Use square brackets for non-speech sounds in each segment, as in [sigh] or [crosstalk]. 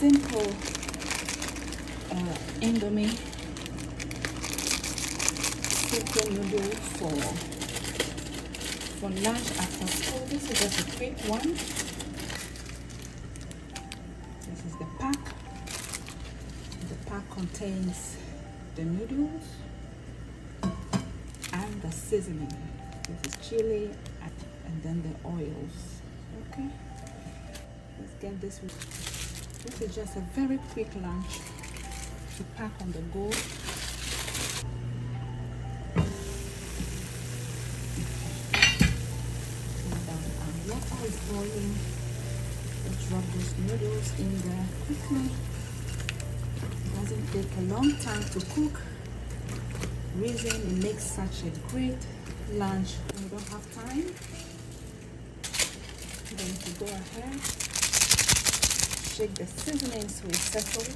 simple uh, Indomie simple noodle for for lunch after school. This is just a quick one. This is the pack. The pack contains the noodles and the seasoning. This is chili and then the oils. Okay, let's get this. This is just a very quick lunch to pack on the go. Um, water is boiling. Let's drop those noodles in there quickly. It doesn't take a long time to cook. Reason it makes such a great lunch when you don't have time. Then to go ahead, shake the seasoning so it settles.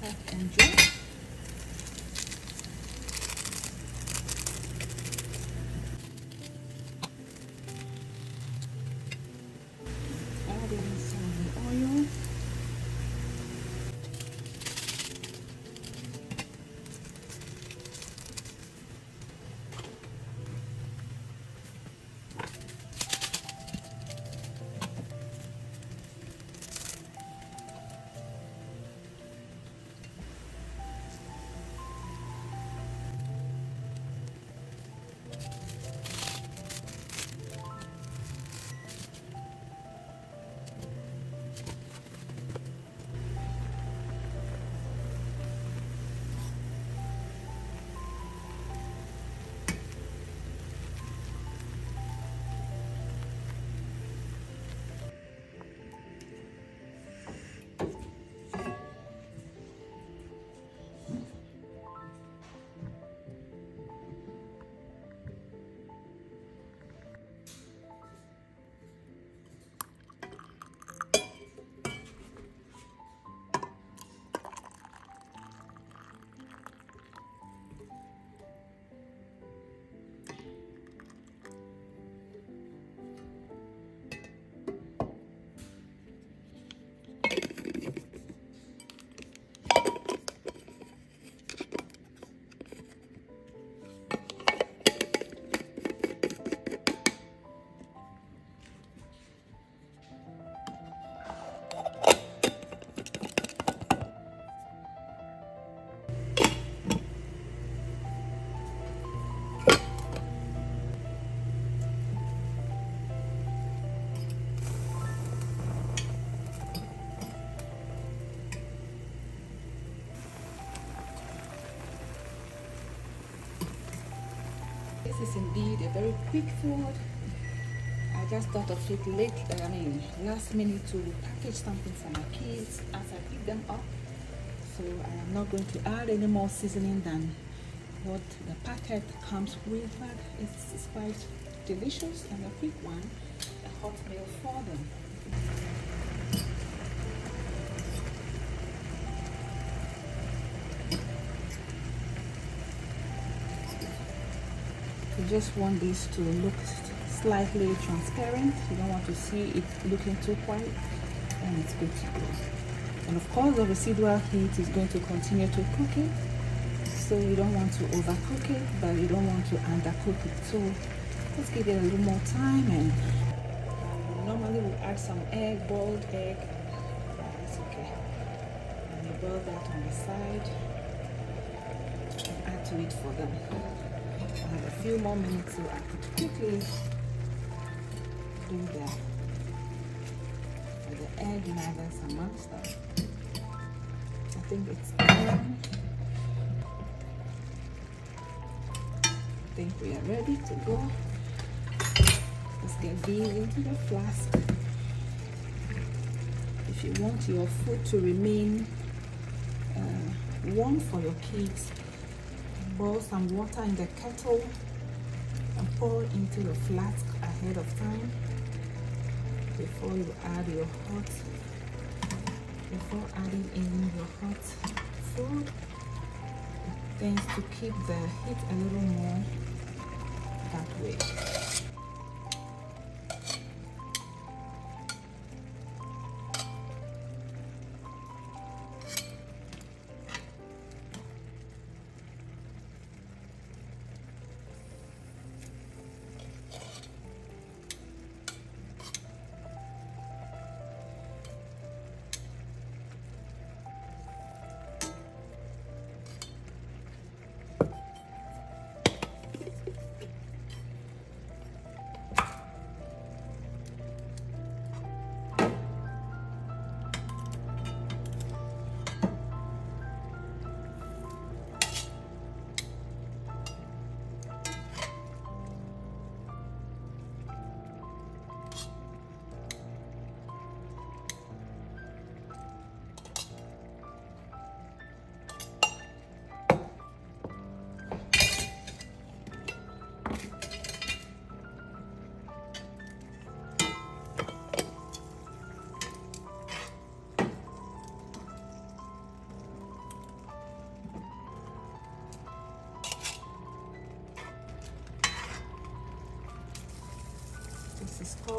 Half and dry. This is indeed a very quick food. I just thought of it late, uh, I mean, last minute to package something for my kids as I pick them up. So I am not going to add any more seasoning than what the packet comes with, but it's, it's quite delicious and a quick one, a hot meal for them. You just want this to look slightly transparent. You don't want to see it looking too white and it's good to go. And of course the residual heat is going to continue to cook it. So you don't want to overcook it, but you don't want to undercook it. So let's give it a little more time and normally we add some egg, boiled egg. That's okay. And you boil that on the side and add to it for them few more minutes so I could quickly do that. the, the egg nuggets amongst them. I think it's done. I think we are ready to go. Let's get these into the flask. If you want your food to remain uh, warm for your kids, boil some water in the kettle pour into the flask ahead of time before you add your hot before adding in your hot food. It tends to keep the heat a little more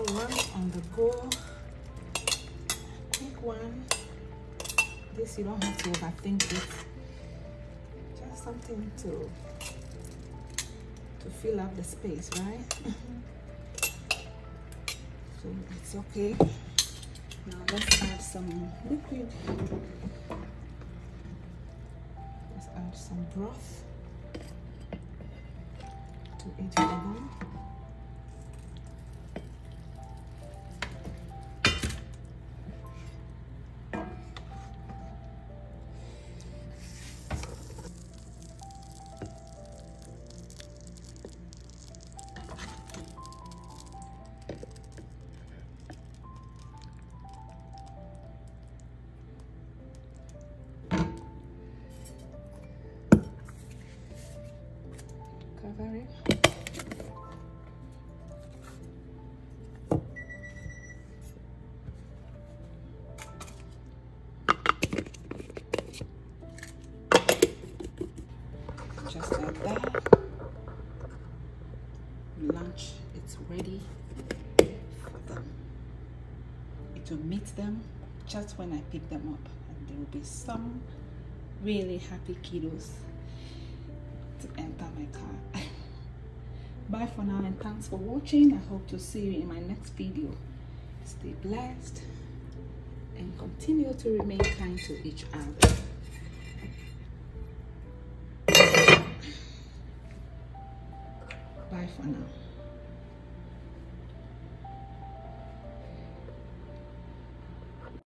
the go. Quick one. This you don't have to overthink it. Just something to to fill up the space right? [laughs] So it's okay. Now let's add some liquid. Let's add some broth to it for them Will meet them just when I pick them up and there will be some really happy kiddos to enter my car. [laughs] Bye for now and thanks for watching. I hope to see you in my next video. Stay blessed and continue to remain kind to each other. Bye for now